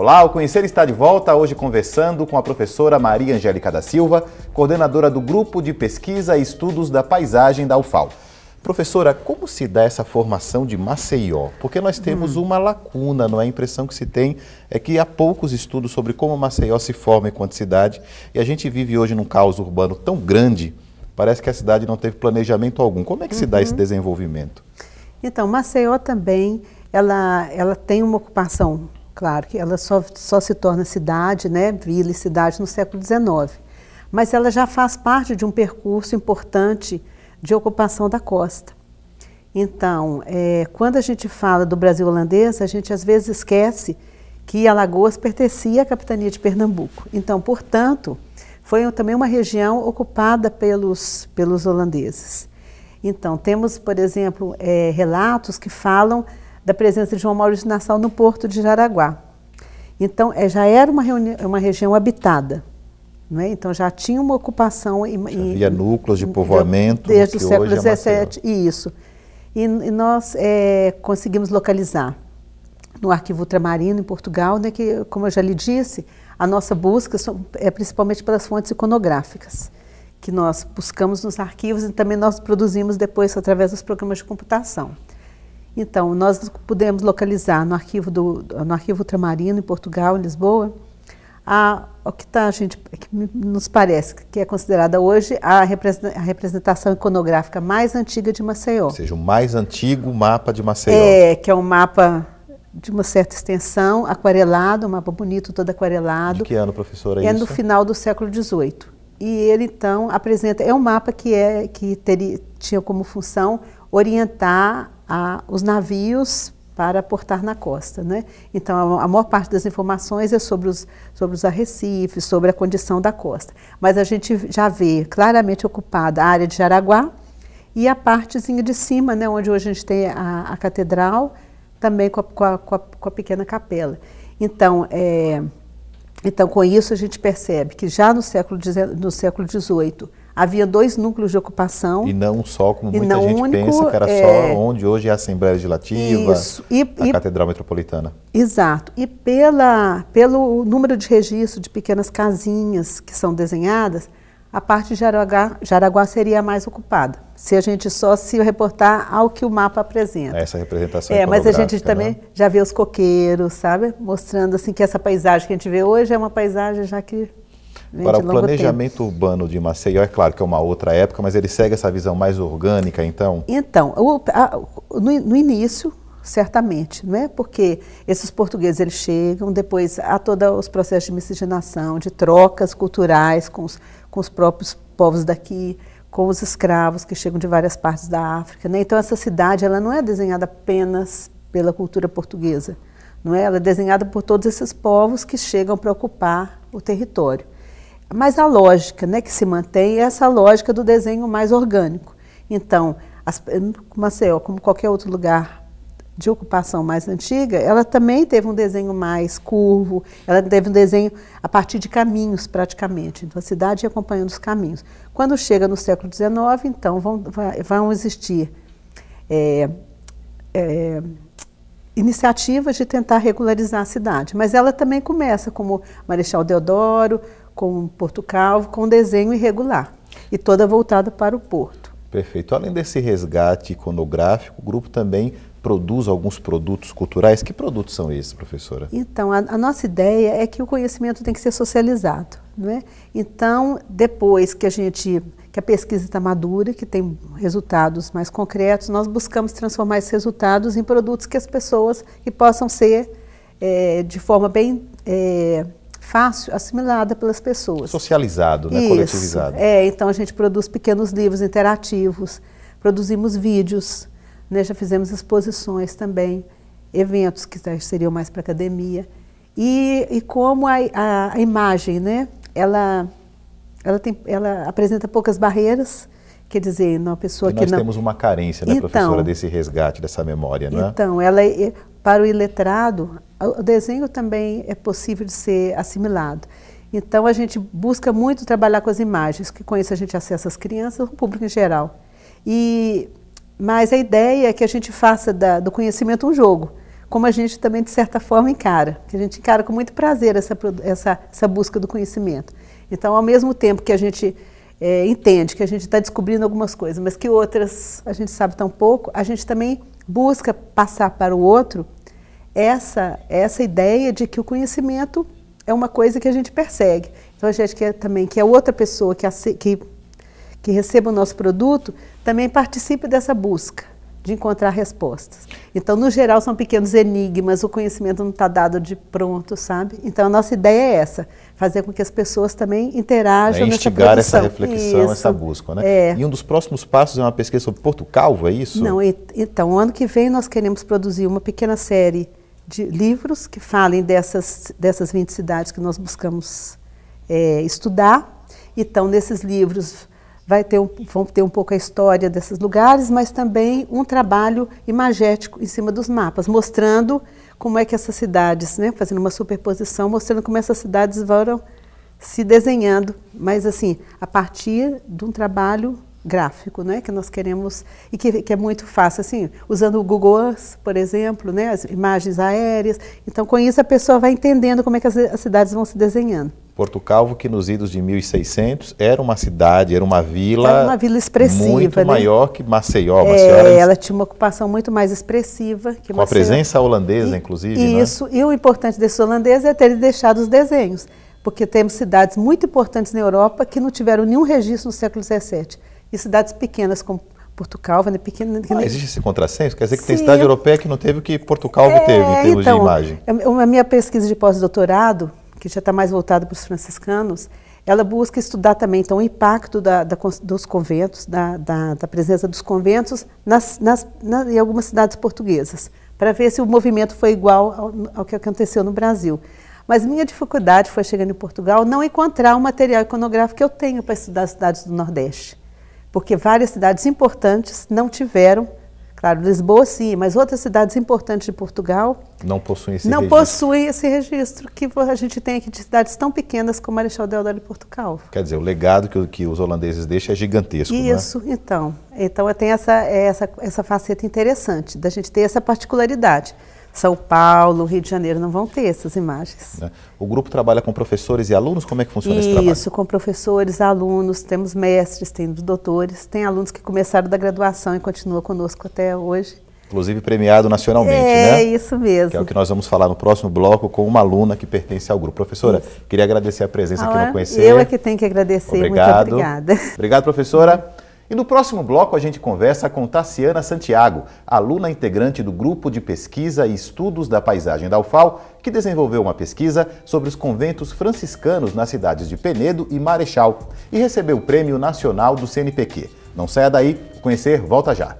Olá, o Conhecer está de volta, hoje conversando com a professora Maria Angélica da Silva, coordenadora do Grupo de Pesquisa e Estudos da Paisagem da UFAL. Professora, como se dá essa formação de Maceió? Porque nós temos hum. uma lacuna, não é? A impressão que se tem é que há poucos estudos sobre como Maceió se forma enquanto cidade e a gente vive hoje num caos urbano tão grande, parece que a cidade não teve planejamento algum. Como é que se dá esse uhum. desenvolvimento? Então, Maceió também, ela, ela tem uma ocupação Claro que ela só, só se torna cidade, né, vila e cidade no século XIX. Mas ela já faz parte de um percurso importante de ocupação da costa. Então, é, quando a gente fala do Brasil holandês, a gente às vezes esquece que Alagoas pertencia à capitania de Pernambuco. Então, portanto, foi também uma região ocupada pelos, pelos holandeses. Então, temos, por exemplo, é, relatos que falam da presença de João Maurício Nassau no porto de Jaraguá. Então, é, já era uma, uma região habitada. É? Então, já tinha uma ocupação. E, havia núcleos de povoamento. Desde o século XVII, é isso. E, e nós é, conseguimos localizar no Arquivo Ultramarino, em Portugal, né, que, como eu já lhe disse, a nossa busca é principalmente pelas fontes iconográficas, que nós buscamos nos arquivos e também nós produzimos depois através dos programas de computação. Então, nós pudemos localizar no arquivo, do, no arquivo Ultramarino, em Portugal, em Lisboa, a, o que, tá, gente, que nos parece que é considerada hoje a representação iconográfica mais antiga de Maceió. Ou seja, o mais antigo mapa de Maceió. É, que é um mapa de uma certa extensão, aquarelado, um mapa bonito, todo aquarelado. De que ano, professora, é, é isso? no final do século XVIII. E ele, então, apresenta... É um mapa que, é, que teria, tinha como função orientar a, os navios para portar na costa. Né? Então, a, a, maior parte das informações é sobre os, sobre os arrecifes, sobre a condição da costa. Mas a gente já vê claramente ocupada a área de Jaraguá e a partezinha de cima, né, onde hoje a gente tem a, a catedral, também com a, com a, com a pequena capela. Então, é, então, com isso, a gente percebe que já no século, no século XVIII havia dois núcleos de ocupação. E não só, como muita gente único, pensa, que era é, só onde hoje é a Assembleia Legislativa, isso, e, a e, Catedral Metropolitana. Exato. E pela, pelo número de registro de pequenas casinhas que são desenhadas, a parte de Jaraguá, Jaraguá seria a mais ocupada, se a gente só se reportar ao que o mapa apresenta. Essa representação É, mas a gente também né? já vê os coqueiros, sabe? Mostrando assim que essa paisagem que a gente vê hoje é uma paisagem já que Agora, o planejamento tempo. urbano de Maceió, é claro que é uma outra época, mas ele segue essa visão mais orgânica, então? Então, no, início, certamente, não é? Porque esses portugueses eles chegam, depois há todos os processos de miscigenação, de trocas culturais com os, com os próprios povos daqui, com os escravos que chegam de várias partes da África. Né? Então, essa cidade ela não é desenhada apenas pela cultura portuguesa, não é? Ela é desenhada por todos esses povos que chegam para ocupar o território. Mas a lógica né, que se mantém é essa lógica do desenho mais orgânico. Então, as, Maceió, como qualquer outro lugar de ocupação mais antiga, ela também teve um desenho mais curvo, ela teve um desenho a partir de caminhos, praticamente. Então, a cidade acompanhando os caminhos. Quando chega no século XIX, então, vão, vão existir é, é, iniciativas de tentar regularizar a cidade. Mas ela também começa como Marechal Deodoro, com Porto Calvo, com desenho irregular e toda voltada para o porto. Perfeito. Além desse resgate iconográfico, o grupo também produz alguns produtos culturais. Que produtos são esses, professora? Então, a, a nossa ideia é que o conhecimento tem que ser socializado. Não é? Então, depois que a gente que a pesquisa está madura, que tem resultados mais concretos, nós buscamos transformar esses resultados em produtos que as pessoas que possam ser é, de forma bem é, fácil, assimilada pelas pessoas. Socializado, né? Isso. coletivizado. É, então a gente produz pequenos livros interativos, produzimos vídeos, né? já fizemos exposições também, eventos que seriam mais para academia. E, e como a, a, a, imagem, né? ela, ela, tem, ela apresenta poucas barreiras, quer dizer, uma pessoa e que nós não... temos uma carência, né, então, professora, desse resgate, dessa memória, não é? Então, ela, é, para o iletrado, o desenho também é possível de ser assimilado. Então a gente busca muito trabalhar com as imagens, que com isso a gente acessa as crianças, o público em geral. E, mas a ideia é que a gente faça da, do conhecimento um jogo. como a gente também, de certa forma, encara. Que a gente encara com muito prazer essa, essa, essa busca do conhecimento. Então, ao mesmo tempo que a gente é, entende que a gente está descobrindo algumas coisas, mas que outras a gente sabe tão pouco, a gente também busca passar para o outro essa, essa ideia de que o conhecimento é uma coisa que a gente persegue. Então, a gente quer também que a outra pessoa que, que, que receba o nosso produto também participe dessa busca de encontrar respostas. Então, no geral, são pequenos enigmas, o conhecimento não está dado de pronto, sabe? Então, a nossa ideia é essa, fazer com que as pessoas também interajam é instigar essa reflexão, isso. essa busca, né? É. E um dos próximos passos é uma pesquisa sobre Porto Calvo, é isso? Não, e, então, ano que vem nós queremos produzir uma pequena série de livros que falem dessas, dessas 20 cidades que nós buscamos é, estudar. Então, nesses livros vai ter um, vão ter um pouco a história desses lugares, mas também um trabalho imagético em cima dos mapas, mostrando como é que essas cidades, né, fazendo uma superposição, mostrando como essas cidades vão se desenhando, mas assim, a partir de um trabalho gráfico, né, que nós queremos e que, que, é muito fácil, assim, usando o Google Earth, por exemplo, né, as imagens aéreas. Então, com isso a pessoa vai entendendo como é que as, as cidades vão se desenhando. Porto Calvo, que nos idos de 1600 era uma cidade, era uma vila. Era uma vila expressiva. Muito né? maior que Maceió. Maceió é, ela tinha uma ocupação muito mais expressiva. Que Com Maceió. a presença holandesa, e, inclusive. Né? Isso, né? e o importante desse holandês é ter deixado os desenhos, porque temos cidades muito importantes na Europa que não tiveram nenhum registro no século XVII. E cidades pequenas como Porto Calvo, né, pequena. Ah, existe esse contrassenso? Quer dizer que Sim, tem cidade europeia que não teve o que Porto Calvo é, teve em termos então, de imagem? A minha pesquisa de pós-doutorado que já está mais voltado para os franciscanos, ela busca estudar também então, o impacto da, da, dos conventos, da, da, presença dos conventos nas, nas, na, em algumas cidades portuguesas, para ver se o movimento foi igual ao, ao, que aconteceu no Brasil. Mas minha dificuldade foi, chegando em Portugal, não encontrar o material iconográfico que eu tenho para estudar as cidades do Nordeste, porque várias cidades importantes não tiveram Claro, Lisboa sim, mas outras cidades importantes de Portugal não possuem esse não registro. possuem esse registro que a gente tem aqui de cidades tão pequenas como Marechal Deodoro e Portugal. Quer dizer, o legado que, que os holandeses deixam é gigantesco, é? Isso, é? então. Então tem essa, essa, essa faceta interessante da gente ter essa particularidade. São Paulo, Rio de Janeiro não vão ter essas imagens. É. O grupo trabalha com professores e alunos? Como é que funciona Isso, esse trabalho? Isso, com professores, alunos, temos mestres, temos doutores, tem alunos que começaram da graduação e continuam conosco até hoje. Inclusive premiado nacionalmente, é, né? É, isso mesmo. Que é o que nós vamos falar no próximo bloco com uma aluna que pertence ao grupo. Professora, isso. queria agradecer a presença ah, aqui no Conhecer. Eu é que tenho que agradecer. Obrigado. Muito obrigada. Obrigado, professora. E no próximo bloco a gente conversa com Tassiana Santiago, aluna integrante do Grupo de Pesquisa e Estudos da Paisagem da UFAL, que desenvolveu uma pesquisa sobre os conventos franciscanos nas cidades de Penedo e Marechal e recebeu o Prêmio Nacional do CNPq. Não saia daí, conhecer volta já.